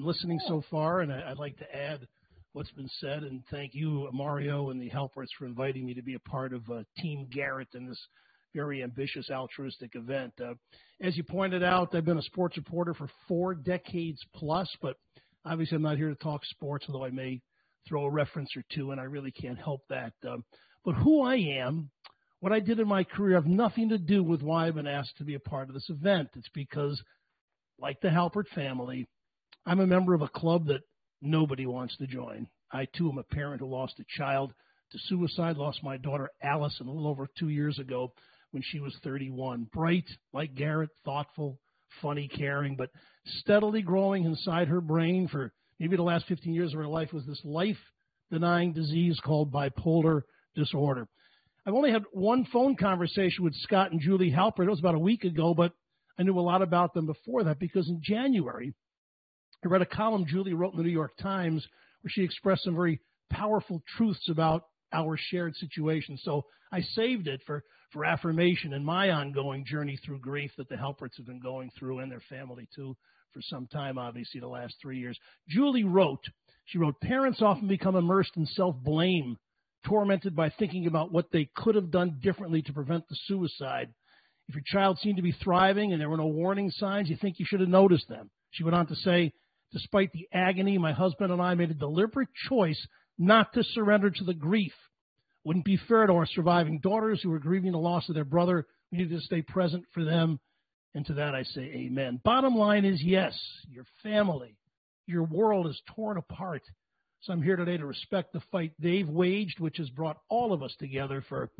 been listening so far, and I, would like to add what's been said and thank you, Mario, and the helpers for inviting me to be a part of uh, Team Garrett in this very ambitious altruistic event. Uh, as you pointed out, I've been a sports reporter for four decades plus, but obviously I'm not here to talk sports, although I may throw a reference or two, and I really can't help that. Um, but who I am, what I did in my career, have nothing to do with why I've been asked to be a part of this event. It's because, like the Halpert family, I'm a member of a club that nobody wants to join. I too am a parent who lost a child to suicide, lost my daughter Allison a little over two years ago when she was 31. Bright, like Garrett, thoughtful, funny, caring, but steadily growing inside her brain for maybe the last 15 years of her life was this life denying disease called bipolar disorder. I've only had one phone conversation with Scott and Julie Halpert. It was about a week ago, but I knew a lot about them before that because in January, I read a column Julie wrote in the New York Times where she expressed some very powerful truths about our shared situation. So I saved it for, for affirmation in my ongoing journey through grief that the Halperts have been going through and their family too for some time, obviously, the last three years. Julie wrote, she wrote, parents often become immersed in self blame, tormented by thinking about what they could have done differently to prevent the suicide. If your child seemed to be thriving and there were no warning signs, you think you should have noticed them. She went on to say, Despite the agony, my husband and I made a deliberate choice not to surrender to the grief. Wouldn't be fair to our surviving daughters who were grieving the loss of their brother. We needed to stay present for them. And to that I say amen. Bottom line is yes, your family, your world is torn apart. So I'm here today to respect the fight they've waged, which has brought all of us together for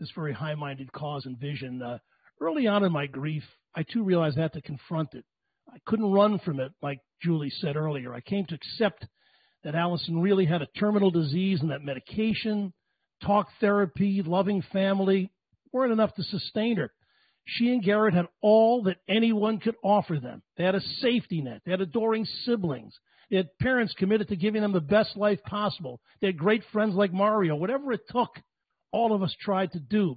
this very high minded cause and vision. Uh, early on in my grief, I too realized I had to confront it. I couldn't run from it, like Julie said earlier. I came to accept that Allison really had a terminal disease and that medication, talk therapy, loving family weren't enough to sustain her. She and Garrett had all that anyone could offer them. They had a safety net. They had adoring siblings. They had parents committed to giving them the best life possible. They had great friends like Mario. Whatever it took, all of us tried to do.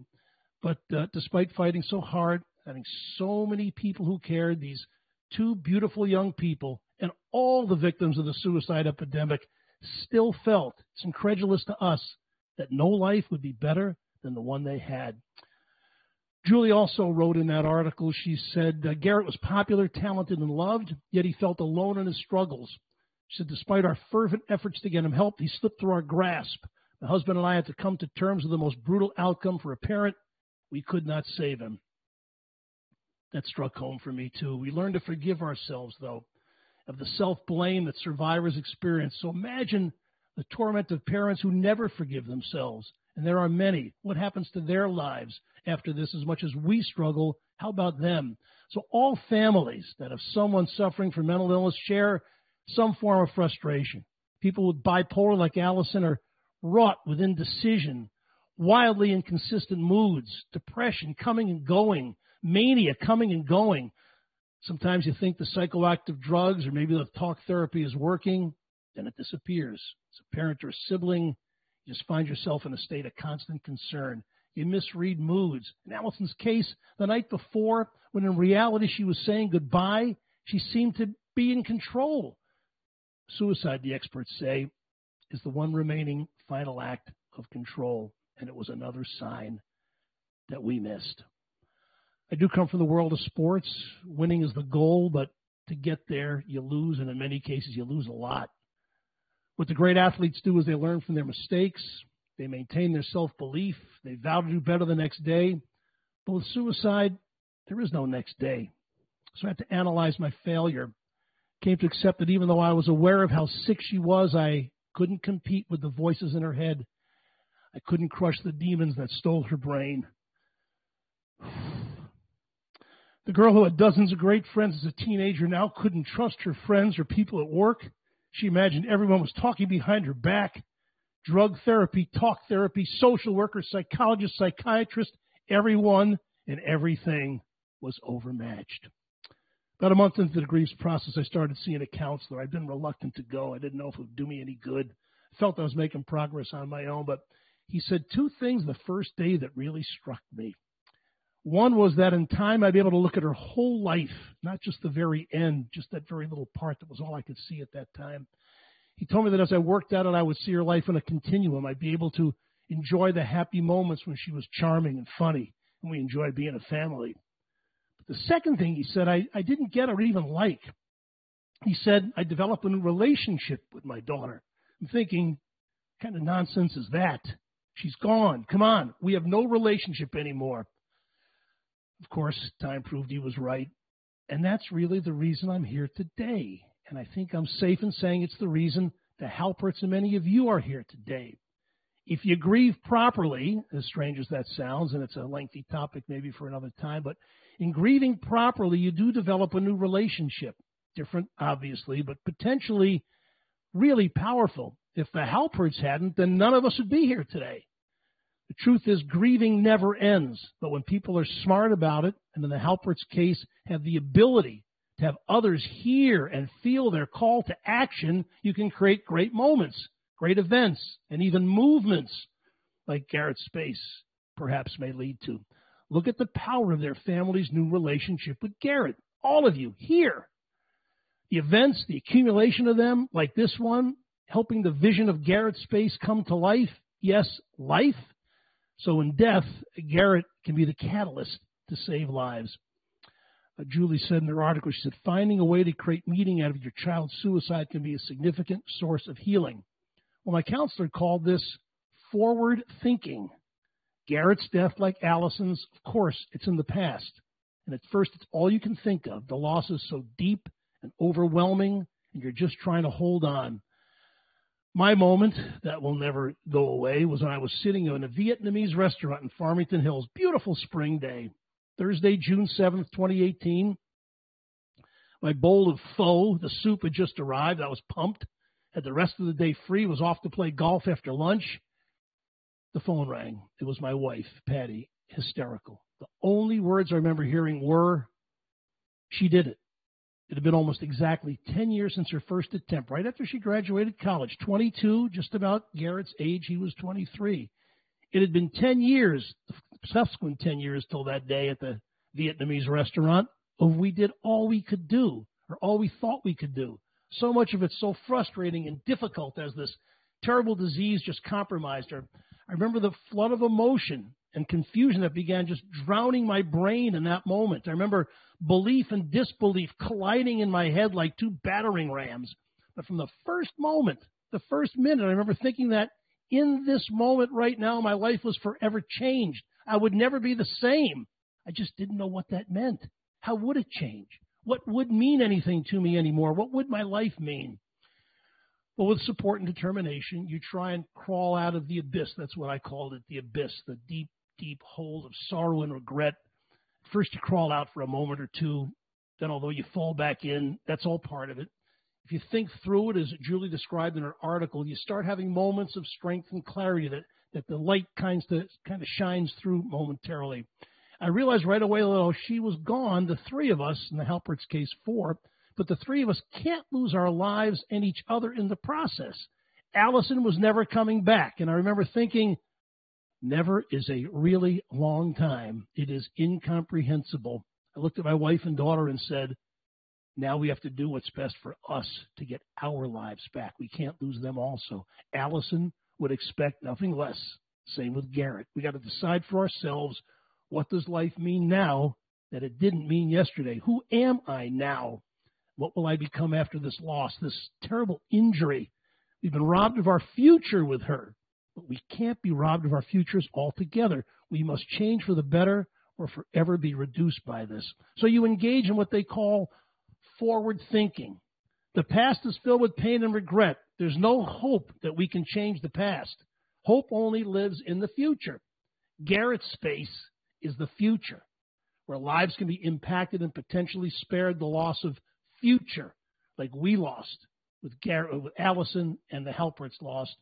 But uh, despite fighting so hard, having so many people who cared, these two beautiful young people and all the victims of the suicide epidemic still felt, it's incredulous to us, that no life would be better than the one they had. Julie also wrote in that article, she said, uh, Garrett was popular, talented, and loved, yet he felt alone in his struggles. She said, despite our fervent efforts to get him help, he slipped through our grasp. My husband and I had to come to terms with the most brutal outcome for a parent. We could not save him. That struck home for me, too. We learn to forgive ourselves, though, of the self blame that survivors experience. So imagine the torment of parents who never forgive themselves. And there are many. What happens to their lives after this as much as we struggle? How about them? So all families that have someone suffering from mental illness share some form of frustration. People with bipolar like Allison are wrought with indecision, wildly inconsistent moods, depression coming and going, mania coming and going. Sometimes you think the psychoactive drugs or maybe the talk therapy is working, then it disappears. As a parent or a sibling, you just find yourself in a state of constant concern. You misread moods. In Allison's case, the night before, when in reality she was saying goodbye, she seemed to be in control. Suicide, the experts say, is the one remaining final act of control, and it was another sign that we missed. I do come from the world of sports. Winning is the goal, but to get there, you lose, and in many cases, you lose a lot. What the great athletes do is they learn from their mistakes, they maintain their self belief, they vow to do better the next day. But with suicide, there is no next day. So I had to analyze my failure. Came to accept that even though I was aware of how sick she was, I couldn't compete with the voices in her head. I couldn't crush the demons that stole her brain. The girl who had dozens of great friends as a teenager now couldn't trust her friends or people at work. She imagined everyone was talking behind her back. Drug therapy, talk therapy, social worker, psychologist, psychiatrist, everyone and everything was overmatched. About a month into the grief process, I started seeing a counselor. I'd been reluctant to go. I didn't know if it would do me any good. I felt I was making progress on my own, but he said two things the first day that really struck me. One was that in time I'd be able to look at her whole life, not just the very end, just that very little part that was all I could see at that time. He told me that as I worked at it, I would see her life in a continuum. I'd be able to enjoy the happy moments when she was charming and funny, and we enjoyed being a family. But the second thing he said I, I didn't get or even like. He said I developed a new relationship with my daughter. I'm thinking, what kind of nonsense is that? She's gone. Come on. We have no relationship anymore. Of course, time proved he was right. And that's really the reason I'm here today. And I think I'm safe in saying it's the reason the Halperts and many of you are here today. If you grieve properly, as strange as that sounds, and it's a lengthy topic maybe for another time, but in grieving properly, you do develop a new relationship. Different, obviously, but potentially really powerful. If the Halperts hadn't, then none of us would be here today. Truth is, grieving never ends. But when people are smart about it, and in the Halpert's case, have the ability to have others hear and feel their call to action, you can create great moments, great events, and even movements like Garrett's Space perhaps may lead to. Look at the power of their family's new relationship with Garrett. All of you here. The events, the accumulation of them, like this one, helping the vision of Garrett's Space come to life. Yes, life so in death, Garrett can be the catalyst to save lives. Uh, Julie said in her article, she said, finding a way to create meaning out of your child's suicide can be a significant source of healing. Well, my counselor called this forward thinking. Garrett's death, like Allison's, of course, it's in the past. And at first, it's all you can think of. The loss is so deep and overwhelming, and you're just trying to hold on. My moment that will never go away was when I was sitting in a Vietnamese restaurant in Farmington Hills. Beautiful spring day. Thursday, June 7th, 2018. My bowl of pho, the soup had just arrived. I was pumped. Had the rest of the day free, was off to play golf after lunch. The phone rang. It was my wife, Patty, hysterical. The only words I remember hearing were, she did it. It had been almost exactly 10 years since her first attempt, right after she graduated college. 22, just about Garrett's age, he was 23. It had been 10 years, subsequent 10 years till that day at the Vietnamese restaurant, of we did all we could do, or all we thought we could do. So much of it so frustrating and difficult as this terrible disease just compromised her. I remember the flood of emotion and confusion that began just drowning my brain in that moment. I remember belief and disbelief colliding in my head like two battering rams. But from the first moment, the first minute, I remember thinking that in this moment right now, my life was forever changed. I would never be the same. I just didn't know what that meant. How would it change? What would mean anything to me anymore? What would my life mean? Well, with support and determination, you try and crawl out of the abyss. That's what I called it the abyss, the deep, deep hole of sorrow and regret First, you crawl out for a moment or two. Then, although you fall back in, that's all part of it. If you think through it, as Julie described in her article, you start having moments of strength and clarity that, that the light kind of, kind of shines through momentarily. I realized right away, though, she was gone, the three of us, in the Halpert's case, four, but the three of us can't lose our lives and each other in the process. Allison was never coming back. And I remember thinking, Never is a really long time. It is incomprehensible. I looked at my wife and daughter and said, now we have to do what's best for us to get our lives back. We can't lose them also. Allison would expect nothing less. Same with Garrett. We got to decide for ourselves what does life mean now that it didn't mean yesterday? Who am I now? What will I become after this loss, this terrible injury? We've been robbed of our future with her. But we can't be robbed of our futures altogether. We must change for the better or forever be reduced by this. So you engage in what they call forward thinking. The past is filled with pain and regret. There's no hope that we can change the past. Hope only lives in the future. Garrett's space is the future, where lives can be impacted and potentially spared the loss of future, like we lost with Garrett, with Allison and the Halperts lost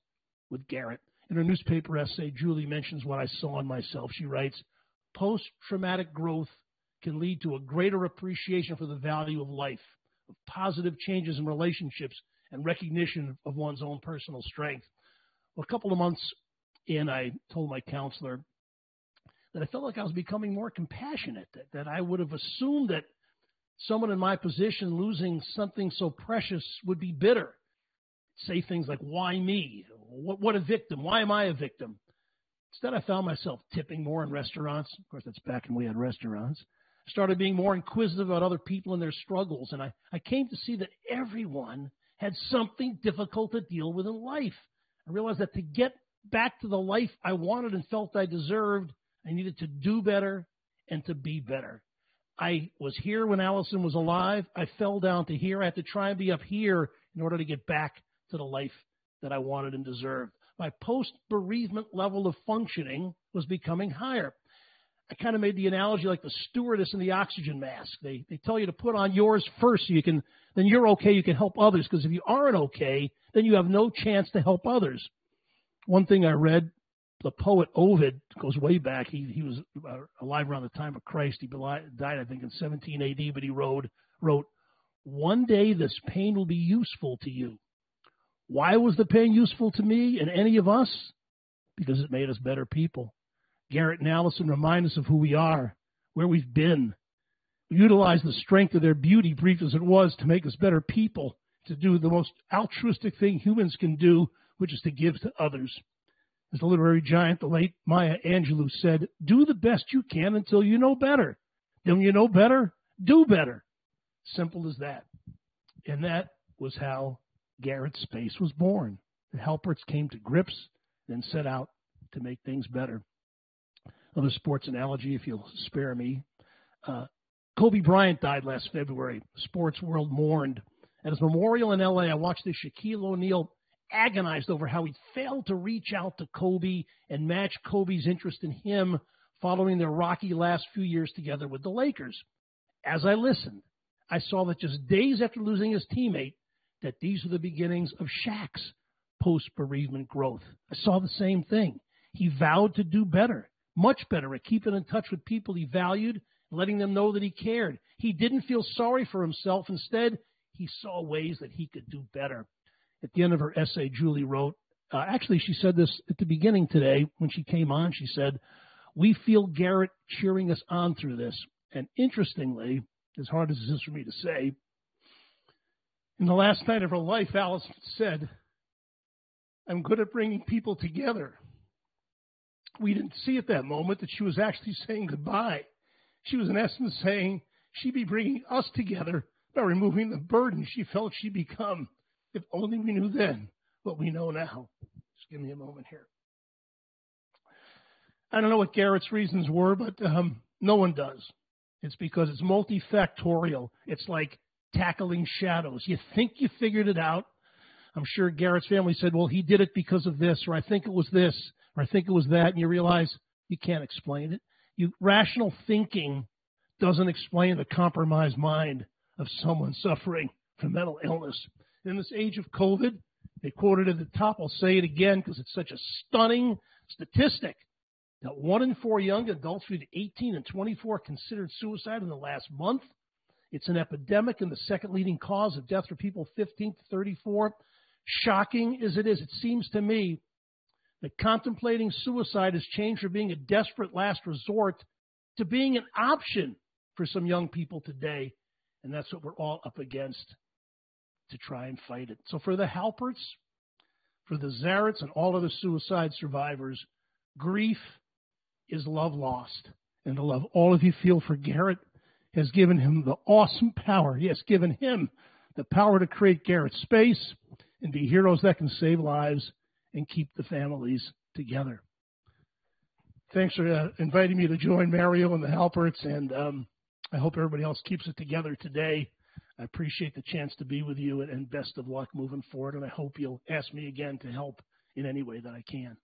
with Garrett. In her newspaper essay, Julie mentions what I saw in myself. She writes, Post traumatic growth can lead to a greater appreciation for the value of life, of positive changes in relationships, and recognition of one's own personal strength. Well, a couple of months in, I told my counselor that I felt like I was becoming more compassionate, that, that I would have assumed that someone in my position losing something so precious would be bitter. Say things like, why me? What, what a victim? Why am I a victim? Instead, I found myself tipping more in restaurants. Of course, that's back when we had restaurants. I started being more inquisitive about other people and their struggles. And I, I came to see that everyone had something difficult to deal with in life. I realized that to get back to the life I wanted and felt I deserved, I needed to do better and to be better. I was here when Allison was alive. I fell down to here. I had to try and be up here in order to get back to the life that I wanted and deserved. My post bereavement level of functioning was becoming higher. I kind of made the analogy like the stewardess in the oxygen mask. They they tell you to put on yours first so you can then you're okay, you can help others because if you aren't okay, then you have no chance to help others. One thing I read the poet Ovid goes way back. He he was uh, alive around the time of Christ. He died, I think, in 17 A.D. But he wrote wrote, "One day this pain will be useful to you. Why was the pain useful to me and any of us? Because it made us better people. Garrett and Allison remind us of who we are, where we've been. We utilize the strength of their beauty, brief as it was, to make us better people, to do the most altruistic thing humans can do, which is to give to others." As the literary giant, the late Maya Angelou said, do the best you can until you know better. Then you know better, do better. Simple as that. And that was how Garrett Space was born. The Halperts came to grips, then set out to make things better. Another sports analogy, if you'll spare me. Uh, Kobe Bryant died last February. Sports world mourned. At his memorial in LA, I watched the Shaquille O'Neal agonized over how he failed to reach out to Kobe and match Kobe's interest in him following their rocky last few years together with the Lakers. As I listened, I saw that just days after losing his teammate, that these are the beginnings of Shaq's post bereavement growth. I saw the same thing. He vowed to do better, much better at keeping in touch with people he valued, letting them know that he cared. He didn't feel sorry for himself. Instead, he saw ways that he could do better at the end of her essay, Julie wrote, uh, actually, she said this at the beginning today when she came on. She said, We feel Garrett cheering us on through this. And interestingly, as hard as this is for me to say, in the last night of her life, Alice said, I'm good at bringing people together. We didn't see at that moment that she was actually saying goodbye. She was, in essence, saying she'd be bringing us together by removing the burden she felt she'd become if only we knew then what we know now. Just give me a moment here. I don't know what Garrett's reasons were, but um, no one does. It's because it's multifactorial. It's like tackling shadows. You think you figured it out. I'm sure Garrett's family said, well, he did it because of this, or I think it was this, or I think it was that, and you realize you can't explain it. You, rational thinking doesn't explain the compromised mind of someone suffering from mental illness in this age of COVID. They quoted at the top. I'll say it again because it's such a stunning statistic that one in four young adults between 18 and 24 considered suicide in the last month. It's an epidemic and the second leading cause of death for people 15 to 34. Shocking as it is, it seems to me that contemplating suicide has changed from being a desperate last resort to being an option for some young people today. And that's what we're all up against to try and fight it. So for the Halperts, for the Zarets, and all of the suicide survivors, grief is love lost. And the love all of you feel for Garrett has given him the awesome power. Yes, given him the power to create Garrett space and be heroes that can save lives and keep the families together. Thanks for uh, inviting me to join Mario and the Halperts, and um, I hope everybody else keeps it together today. I appreciate the chance to be with you and best of luck moving forward. And I hope you'll ask me again to help in any way that I can.